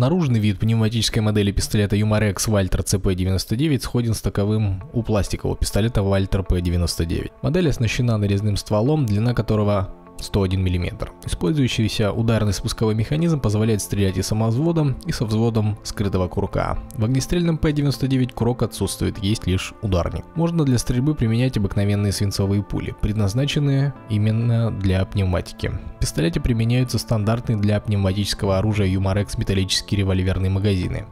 Наружный вид пневматической модели пистолета Humarex Walter CP99 сходен с таковым у пластикового пистолета Walter P99. Модель оснащена нарезным стволом, длина которого 101 мм. Использующийся ударный спусковой механизм позволяет стрелять и самозводом, и со взводом скрытого курка. В огнестрельном П-99 курок отсутствует, есть лишь ударник. Можно для стрельбы применять обыкновенные свинцовые пули, предназначенные именно для пневматики. В пистолете применяются стандартные для пневматического оружия Юмаrex металлические револьверные магазины.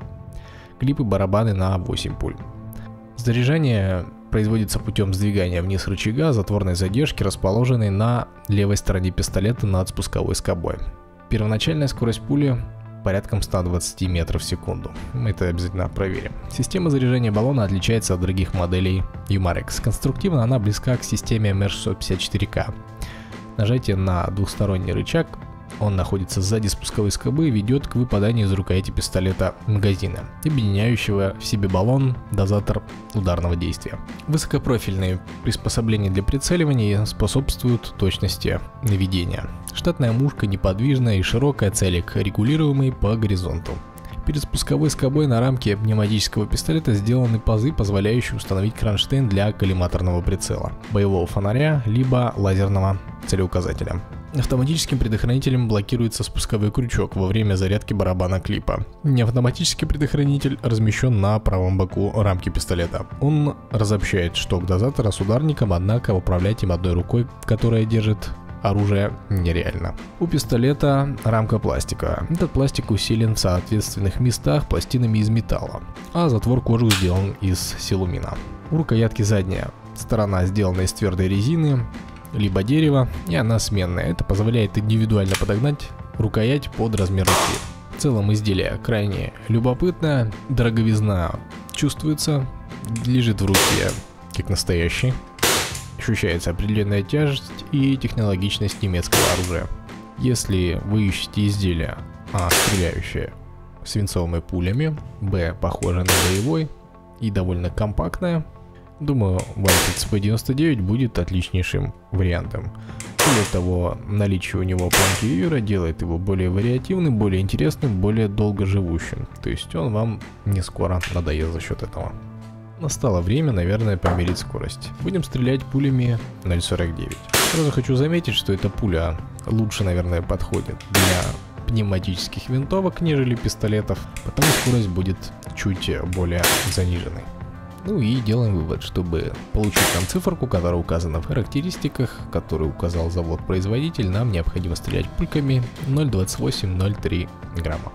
Клипы барабаны на 8 пуль. Заряжание производится путем сдвигания вниз рычага затворной задержки, расположенной на левой стороне пистолета над спусковой скобой. Первоначальная скорость пули порядком 120 метров в секунду. Мы это обязательно проверим. Система заряжания баллона отличается от других моделей Humarex. Конструктивно она близка к системе MERS 154K. Нажатие на двухсторонний рычаг он находится сзади спусковой скобы и ведет к выпаданию из рукояти пистолета магазина, объединяющего в себе баллон, дозатор ударного действия. Высокопрофильные приспособления для прицеливания способствуют точности наведения. Штатная мушка неподвижная и широкая целик, регулируемый по горизонту. Перед спусковой скобой на рамке пневматического пистолета сделаны пазы, позволяющие установить кронштейн для коллиматорного прицела, боевого фонаря, либо лазерного целеуказателя. Автоматическим предохранителем блокируется спусковой крючок во время зарядки барабана клипа. Неавтоматический предохранитель размещен на правом боку рамки пистолета. Он разобщает шток дозатора с ударником, однако управлять им одной рукой, которая держит оружие нереально. У пистолета рамка пластика. Этот пластик усилен в соответственных местах пластинами из металла, а затвор кожи сделан из силумина. У рукоятки задняя сторона сделана из твердой резины, либо дерево, и она сменная. Это позволяет индивидуально подогнать рукоять под размер руки. В целом изделие крайне любопытное, дороговизна чувствуется, лежит в руке как настоящий. Ощущается определенная тяжесть и технологичность немецкого оружия. Если вы ищете изделие, а стреляющее свинцовыми пулями, б похоже на боевой и довольно компактное, Думаю, Вальтекс P99 будет отличнейшим вариантом. Более того, наличие у него планки вьюра делает его более вариативным, более интересным, более долгоживущим. То есть он вам не скоро надоест за счет этого. Настало время, наверное, померить скорость. Будем стрелять пулями 0.49. Сразу хочу заметить, что эта пуля лучше, наверное, подходит для пневматических винтовок, нежели пистолетов, потому скорость будет чуть более заниженной. Ну и делаем вывод, чтобы получить там циферку, которая указана в характеристиках, которую указал завод-производитель, нам необходимо стрелять пульками 0.28-0.3 грамма.